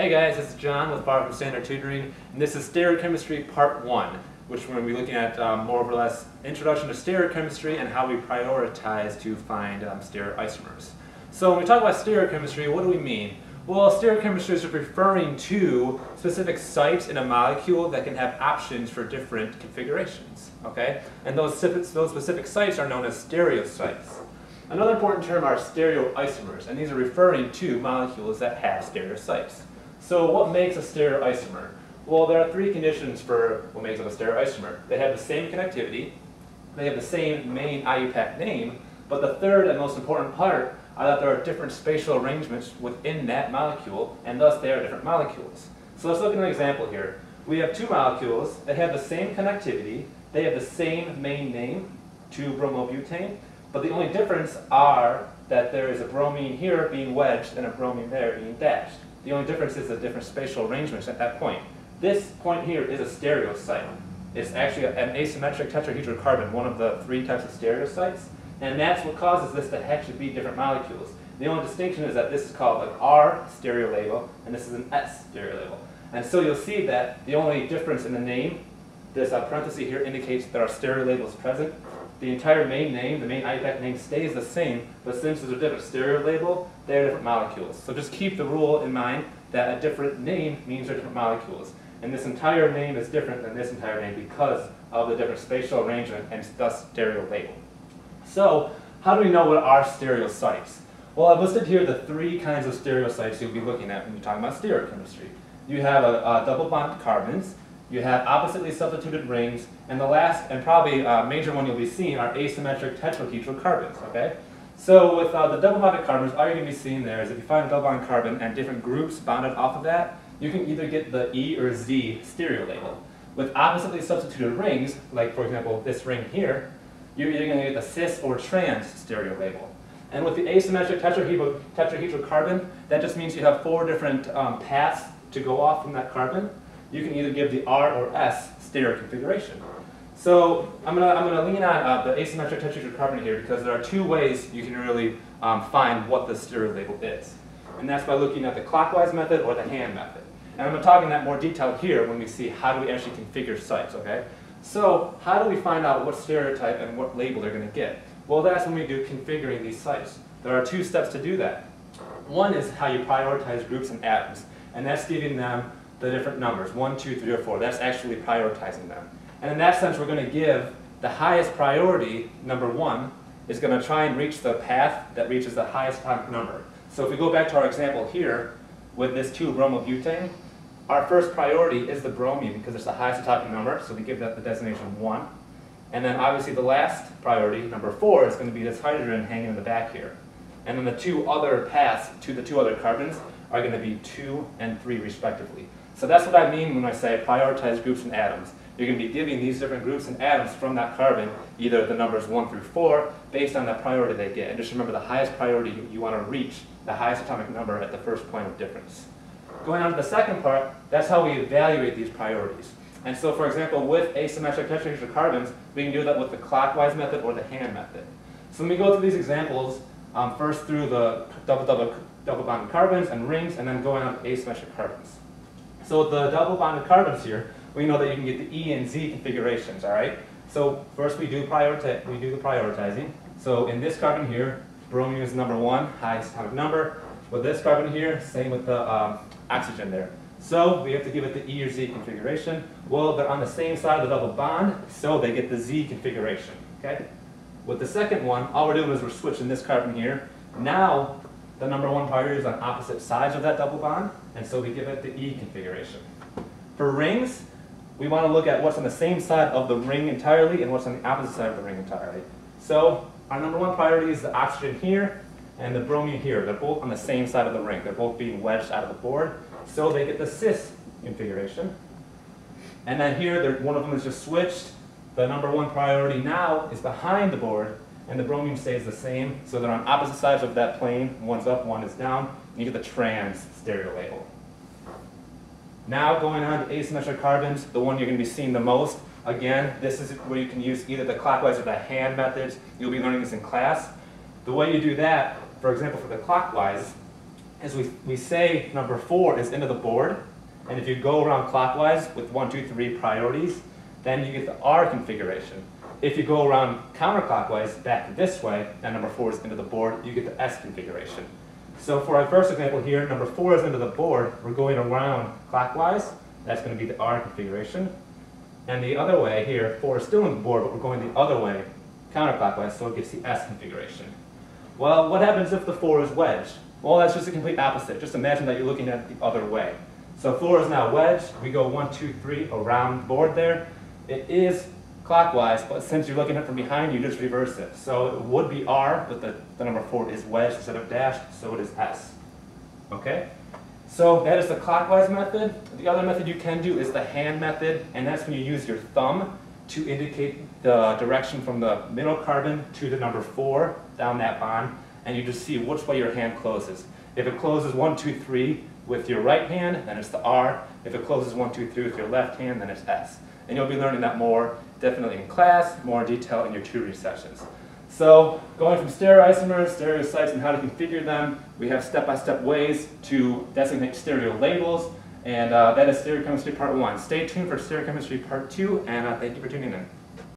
Hey guys, this is John with Far From Standard Tutoring, and this is Stereochemistry Part 1, which we're going to be looking at um, more or less introduction to stereochemistry and how we prioritize to find um, stereoisomers. So when we talk about stereochemistry, what do we mean? Well, stereochemistry is referring to specific sites in a molecule that can have options for different configurations, okay? And those, those specific sites are known as stereosites. Another important term are stereoisomers, and these are referring to molecules that have stereosites. So what makes a stereoisomer? Well, there are three conditions for what makes up a stereoisomer. They have the same connectivity, they have the same main IUPAC name, but the third and most important part are that there are different spatial arrangements within that molecule, and thus they are different molecules. So let's look at an example here. We have two molecules that have the same connectivity, they have the same main name, 2-bromobutane, but the only difference are that there is a bromine here being wedged and a bromine there being dashed. The only difference is the different spatial arrangements at that point. This point here is a stereosite. It's actually an asymmetric tetrahedral carbon, one of the three types of stereosites, and that's what causes this to actually be different molecules. The only distinction is that this is called an R stereo label, and this is an S stereo label. And so you'll see that the only difference in the name, this uh, parenthesis here indicates that our stereo label is present, the entire main name, the main IUPAC name stays the same, but since there's a different stereo label, they're different molecules. So just keep the rule in mind that a different name means different molecules. And this entire name is different than this entire name because of the different spatial arrangement and thus stereo label. So how do we know what are stereosites? Well, I've listed here the three kinds of stereosites you'll be looking at when you're talking about stereochemistry. You have a, a double bond carbons, you have oppositely substituted rings, and the last and probably uh, major one you'll be seeing are asymmetric tetrahedral carbons, okay? So with uh, the double bonded carbons, all you're going to be seeing there is if you find a double bond carbon and different groups bonded off of that, you can either get the E or Z stereo label. With oppositely substituted rings, like for example this ring here, you're either going to get the cis or trans stereo label. And with the asymmetric tetrahedral, tetrahedral carbon, that just means you have four different um, paths to go off from that carbon you can either give the R or S stereo configuration. So I'm going to I'm gonna lean on uh, the asymmetric tetrahedral carbon here because there are two ways you can really um, find what the stereo label is. And that's by looking at the clockwise method or the hand method. And I'm going to talk in that more detail here when we see how do we actually configure sites, okay? So how do we find out what stereotype and what label they're going to get? Well, that's when we do configuring these sites. There are two steps to do that. One is how you prioritize groups and atoms, and that's giving them the different numbers, one, two, three, or four. That's actually prioritizing them. And in that sense, we're going to give the highest priority, number one, is going to try and reach the path that reaches the highest atomic number. So if we go back to our example here, with this 2-bromobutane, our first priority is the bromine because it's the highest atomic number, so we give that the designation 1. And then obviously the last priority, number 4, is going to be this hydrogen hanging in the back here. And then the two other paths to the two other carbons are going to be 2 and 3 respectively. So that's what I mean when I say prioritize groups and atoms. You're going to be giving these different groups and atoms from that carbon either the numbers 1 through 4 based on the priority they get. And just remember the highest priority you, want to reach, the highest atomic number at the first point of difference. Going on to the second part, that's how we evaluate these priorities. And so, for example, with asymmetric tetrahedral carbons, we can do that with the clockwise method or the hand method. So let me go through these examples, um, first through the double-double double bonded carbons and rings, and then going on to asymmetric carbons. So the double bonded carbons here, we know that you can get the E and Z configurations, all right? So first we do, prioritize, we do the prioritizing. So in this carbon here, bromine is number one, highest atomic number. With this carbon here, same with the um, oxygen there. So we have to give it the E or Z configuration. Well, they're on the same side of the double bond, so they get the Z configuration, okay? With the second one, all we're doing is we're switching this carbon here. Now, the number one priority is on opposite sides of that double bond, and so we give it the E configuration. For rings, we want to look at what's on the same side of the ring entirely and what's on the opposite side of the ring entirely. So our number one priority is the oxygen here and the bromine here. They're both on the same side of the ring. They're both being wedged out of the board, so they get the cis configuration. And then here, one of them is just switched. The number one priority now is behind the board, and the bromine stays the same. So they're on opposite sides of that plane. One's up, one is down. You get the trans stereo label. Now going on to asymmetric carbons, the one you're going to be seeing the most. Again, this is where you can use either the clockwise or the hand methods. You'll be learning this in class. The way you do that, for example, for the clockwise, is we, we say number four is into the board, and if you go around clockwise with one, two, three priorities, then you get the R configuration. If you go around counterclockwise back this way, and number four is into the board, you get the S configuration. So for our first example here, number four is into the board, we're going around clockwise, that's going to be the R configuration. And the other way here, four is still in the board, but we're going the other way, counterclockwise, so it gives the S configuration. Well, what happens if the four is wedged? Well, that's just the complete opposite. Just imagine that you're looking at it the other way. So four is now wedged. We go one, two, three around the board there. It is clockwise, but since you're looking at it from behind, you just reverse it. So it would be R, but the, the number four is wedged instead of dashed, so it is S. Okay? So that is the clockwise method. The other method you can do is the hand method, and that's when you use your thumb to indicate the direction from the middle carbon to the number four down that bond, and you just see which way your hand closes. If it closes one, two, three with your right hand, then it's the R. If it closes one, two, three with your left hand, then it's S. And you'll be learning that more definitely in class, more in detail in your tutoring sessions. So going from stereoisomers, stereosites, and how to configure them, we have step-by-step ways to designate stereo labels, and uh, that is stereochemistry part one. Stay tuned for stereochemistry part two, and uh, thank you for tuning in.